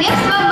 Yes, mama.